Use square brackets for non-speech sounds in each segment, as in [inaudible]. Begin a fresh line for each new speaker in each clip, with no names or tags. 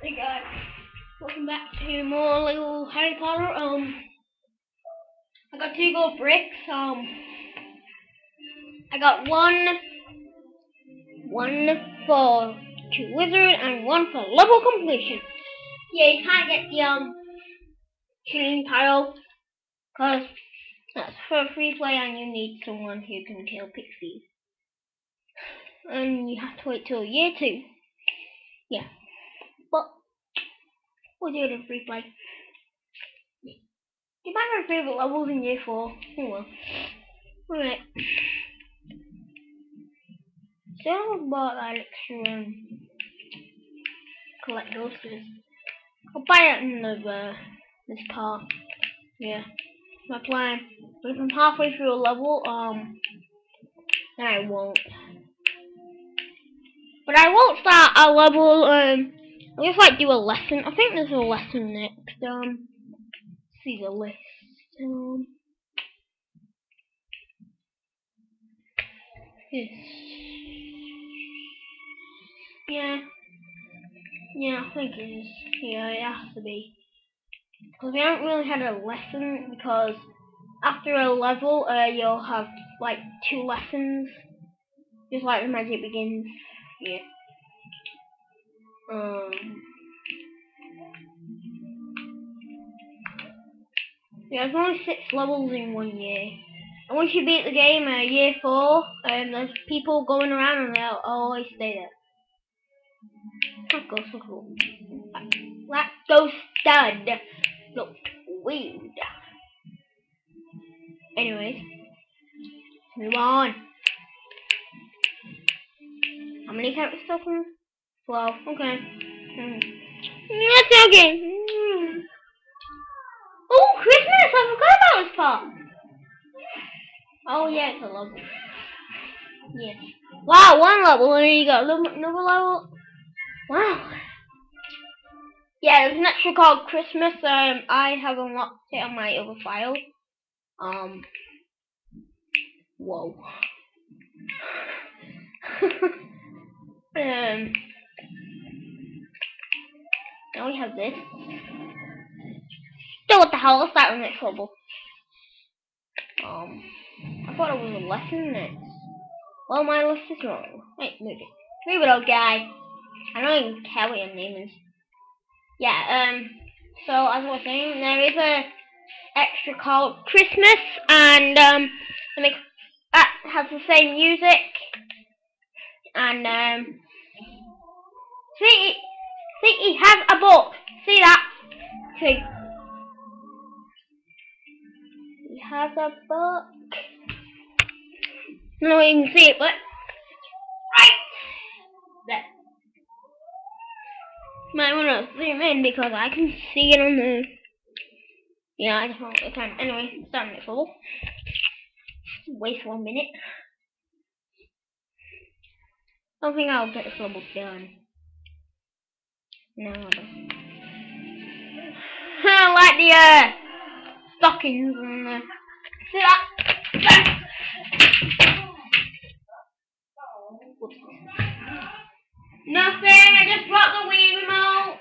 Hey guys, welcome back to more little Harry Potter. Um, I got two gold bricks. Um, I got one, one for true wizard and one for level completion. Yeah, you can't get the um killing tile because that's for free play and you need someone who can kill pixies. And you have to wait till year two. Yeah. We'll do it in free play. You might my favourite levels in year four. Oh well. Alright. So I bought that extra um, collect those I'll buy it in the uh, this part. Yeah. My plan. But if I'm halfway through a level, um then I won't. But I won't start a level um I'll just like do a lesson. I think there's a lesson next. Um, see the list. Um, yes. Yeah. Yeah, I think it is. Yeah, it has to be. Because we haven't really had a lesson because after a level, uh, you'll have like two lessons. Just like the magic begins. Yeah. Um, yeah, there's only six levels in one year. And once you beat the game, uh, year four, um, there's people going around and they'll always stay there. That goes so cool. That goes stud. Look weird. Anyways, move on. How many characters talking? Well, okay. Mm. That's okay. Mm. Oh, Christmas! I forgot about this part. Oh, yeah, it's a level. Yeah. Wow, one level, then you got another level. Wow. Yeah, there's an extra called Christmas. Um, I have unlocked it on my other file. Um. Whoa. [laughs] um. Now we have this. So what the hell? Let's start with next level. Um, I thought it was a lesson next. Well, my list is wrong. Wait, move it. Move it, old guy. I don't even care what your name is. Yeah, um, so as I was saying, there is a extra called Christmas, and um, that has the same music, and um, see, See, he has a book. See that? See. He has a book. No, you can see it, but right there. Might want to zoom in because I can see it on the. Yeah, I just want to time. Anyway, starting next level. Waste one minute. I don't think I'll get this level done. No, I like the uh, stockings and the. See that? Nothing. I just brought the Wii remote.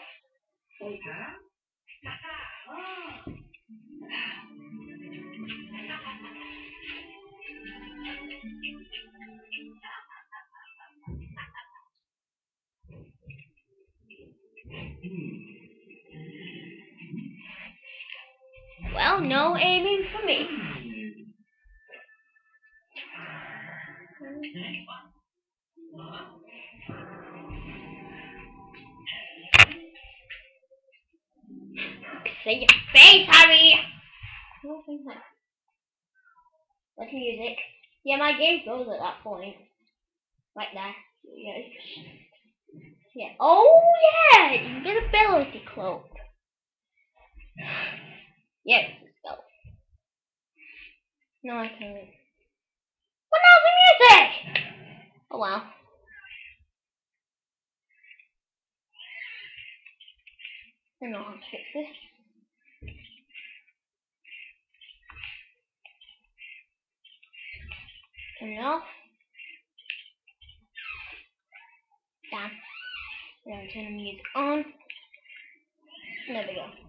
Well, no aiming for me. See your face, Harry! What's music? Yeah, my game goes at that point. Like that. Yeah. Yeah. Oh yeah, invisibility cloak. Yes, let's go. No, I can't. What now the music? Oh wow. I don't know how to fix this. Turn it off. Down. Then turn the music on. There we go.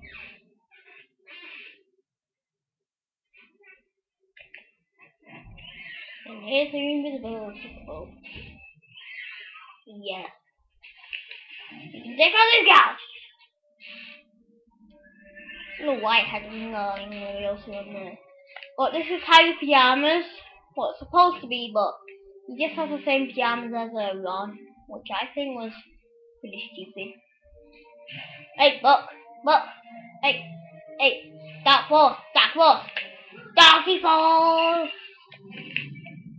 And here's the invisibility boat. Yeah. You take out this guy! I don't know why it had anybody else in there. But this is Harry Pyjamas. Well, it's supposed to be, but he just has the same pyjamas as uh, Ron, which I think was pretty stupid. Hey, look, look, hey, hey, Dark Force, Dark Force, Darky Force!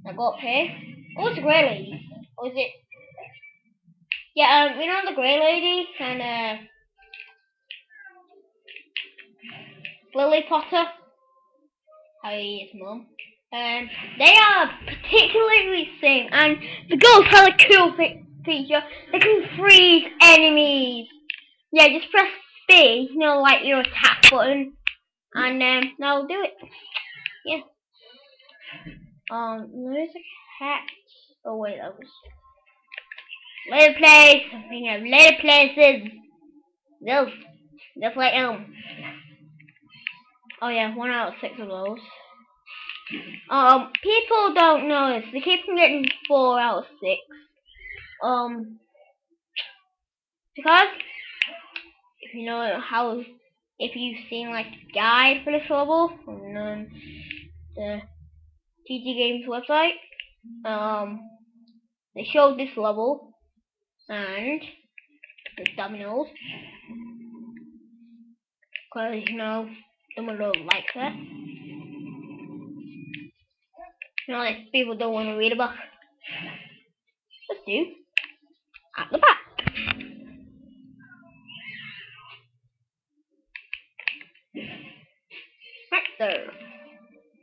I go up here. Oh, it's a grey lady. Or is it? Yeah, um, you know the grey lady and, uh, Lily Potter, Harry's mum. Um, they are particularly same, and the girls have a cool feature. They can freeze enemies. Yeah, just press B, you know, like your attack button, and um, that'll do it. Yeah. Um, there's a cat. Oh wait, that was little place. Something of little places. Those, just like um. Oh yeah, one out of six of those. Um, people don't know this. They keep getting four out of six. Um, because if you know how, if you've seen like the guide for this level on um, the TT Games website, um, they showed this level and the dominoes. Because, you know, Dumbledore likes that. You know, like people don't want to read a book. Let's do at the back. Right there.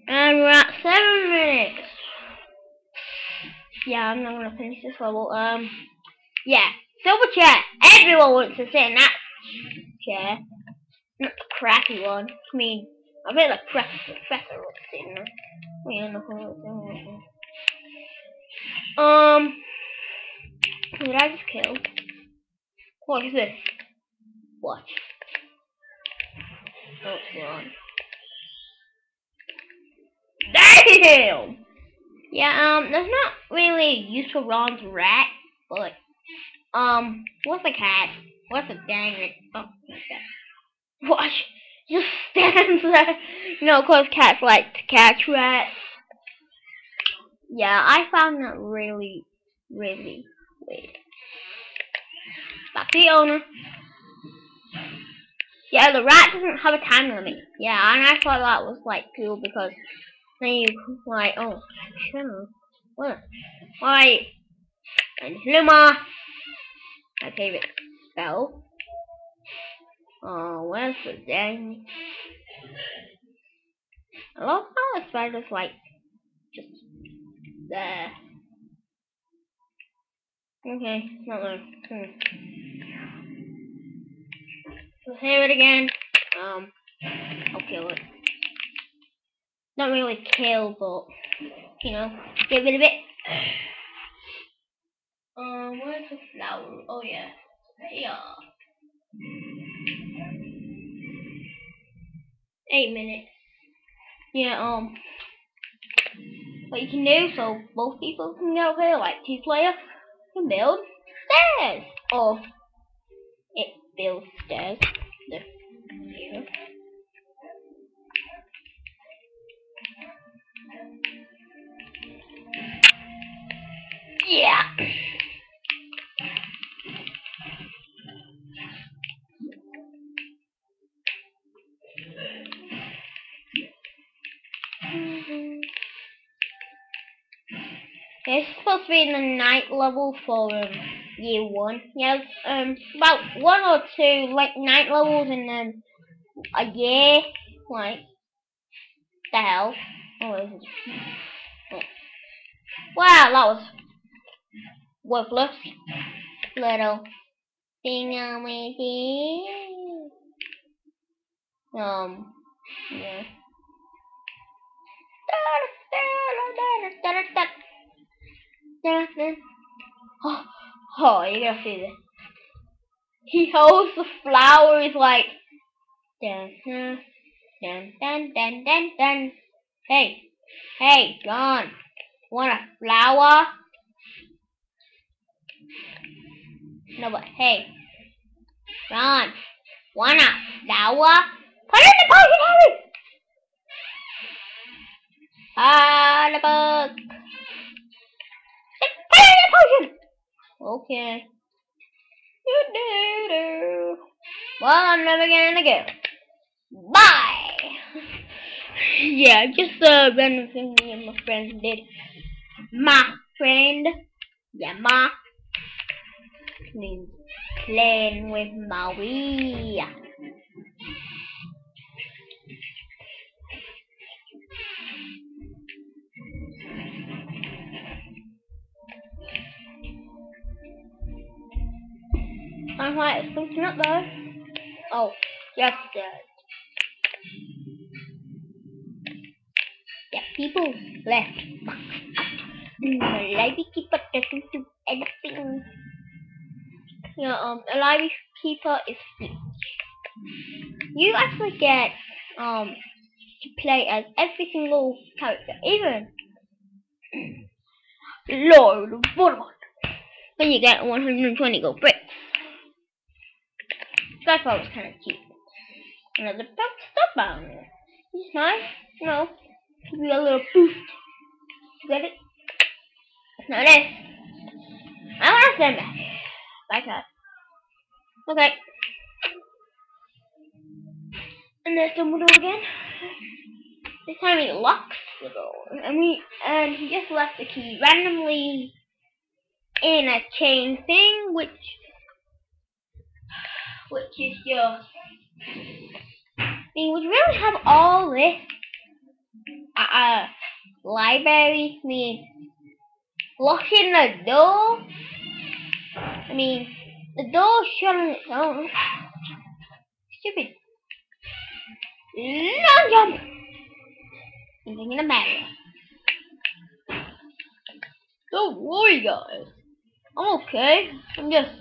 And we're at seven. Yeah, I'm not gonna finish this level. Um, yeah, silver chair. Everyone wants to sit in that chair. Not the crappy one. I mean, I bet the professor wants to sit in there. Um, did I just kill? What is this? What? Oh, it's. Damn! Yeah, um, there's not really use for Ron's rat, but, um, what's a cat? What's a dang it? Oh, Watch just [laughs] stands there. You know, cause cats like to catch rats. Yeah, I found that really, really weird. Back to the owner. Yeah, the rat doesn't have a time limit. Yeah, and I thought that was like cool because you like, oh, shut What? Why? And Luma. My favorite spell. Oh, where's the dang? I love how the spider's like just there. Okay, not there. Hmm. We'll save it again. Um, I'll kill it. Not really kill, but you know, get rid of it. [sighs] Um, where's the flower? Oh yeah, yeah. Eight minutes. Yeah, um, what you can do so both people can get over here, like two player, can build stairs. Or it builds stairs. There. Yeah. It's supposed to be in the night level for um, year one. Yeah, um, about one or two like night levels in um, a year. Like the hell? Oh. Wow, that was worthless little thing on my head. Um, yeah. Oh, oh, you gotta see this. He holds the flowers like dun, dun, dun, dun, dun. Hey, hey, John, want a flower? No, but hey, John, want a flower? Put in the potion, Harry! Ah, the book. Put in the potion! Okay. Do, do, do. Well, I'm never gonna go. Bye! [laughs] yeah, just a uh, random thing me and my friend did. My friend, yeah, my means playing with Maui. I'm like, something up there. Oh, yes, dead. Yeah, people left. The library keeper doesn't do anything. Yeah, um, a library keeper is Stitch. You actually get um to play as every single character, even Lord Voldemort. When you get 120 gold bricks. So I thought it was kind of cute. Another bug stuff on there. It's nice, you know, give you a little boost. You get it? Now this. I want to send back. Like. Okay. And there's Dumbledore again. This time he locks the door. And we and he just left the key randomly in a chain thing, which which is I mean, would really have all this uh, library? I locking the door. Mean, the door on oh, its. Stupid. Long jump. Anything in a matter. Don't worry, guys. I'm okay. I'm just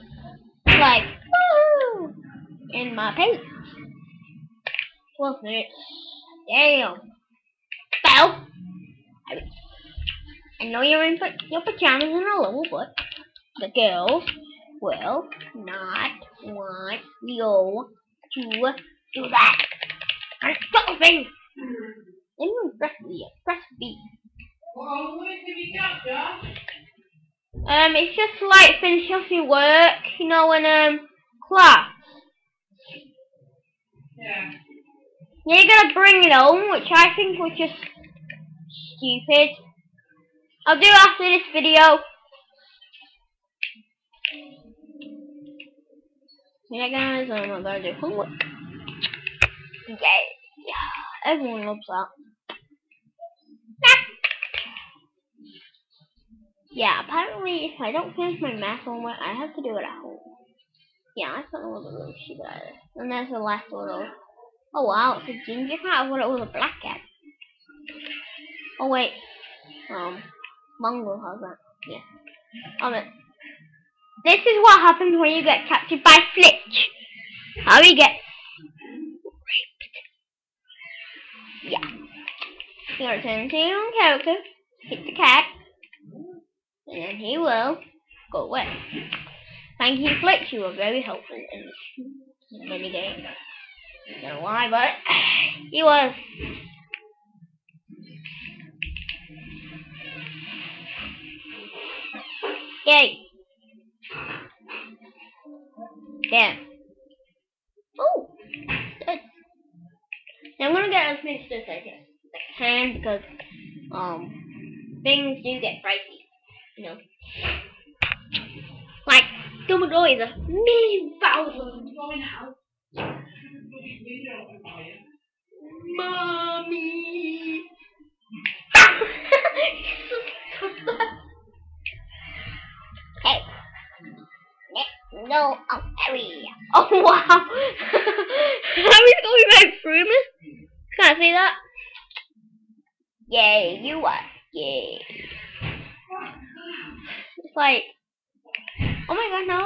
like in my pants. What's it? Damn. Bell. I know you're in your pajamas and a little, but the girls will not want you to do that. I'm something. Then you press B. Press B.
Well, what did you got, Josh?
Um, it's just like finishing off your work, you know, in um class.
Yeah.
You're gonna bring it home, which I think was just stupid. I'll do after this video. Yeah, guys, I'm gonna do homework. Yeah, yeah, everyone loves that. Yeah, apparently if I don't finish my math homework, I have to do it at home. Yeah, I don't know what the stupid that is. And there's the last little... Oh wow, it's a ginger cat. I thought it was a black cat. Oh wait. Um, Mongo has that. Yeah. Um, this is what happens when you get captured by Filch. How you get raped. Yeah. You're gonna turn into your own character, hit the cat, and then he will go away. Thank you, Filch. You were very helpful in this mini game. Don't know why, but [sighs] he was. Yay! Damn. Oh! Good. Now I'm gonna get as stuff as I can. I can because um things do get pricey. You know. Like Dumbledore is a million thousand
out.
Mommy. [laughs] No, oh, Harry. [laughs] Oh wow. Harry's going back through me. Can I see that? Yay, you are. Yay. It's like, oh my god, no.